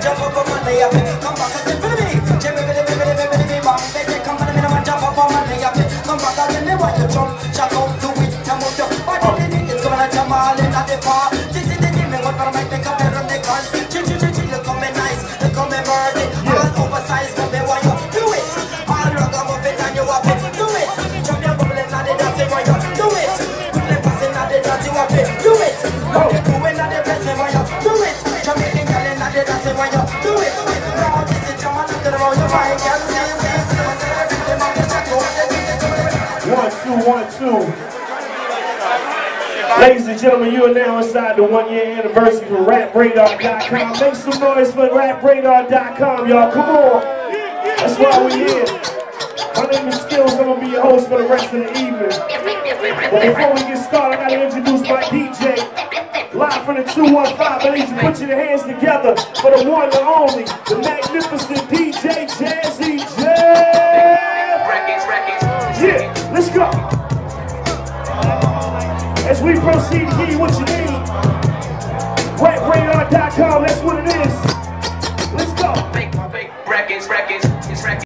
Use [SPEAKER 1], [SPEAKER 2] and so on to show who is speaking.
[SPEAKER 1] jump up on Monday up. Come back and for me. Jimmy, Billy, Billy, Billy, Billy, Billy, Bang. They take come on the man, jump up on Monday up. Come back and then they want to jump, jump up, do it, come up, jump. But the niggas gonna jump all in at the bar.
[SPEAKER 2] Ladies and gentlemen, you are now inside the one year anniversary for rapradar.com. Make some noise for rapradar.com, y'all. Come on. That's why we're here. My name is Skills. I'm going to be your host for the rest of the evening. But before we get started, I got to introduce my DJ. From the 215. I need you to put your hands together for the one and only, the magnificent DJ Jazzy Jeff.
[SPEAKER 3] Yeah,
[SPEAKER 2] let's go. As we proceed to give you what you need, RapRadar.com, that's what it is. Let's go.
[SPEAKER 3] Fake, fake records, records, it's records.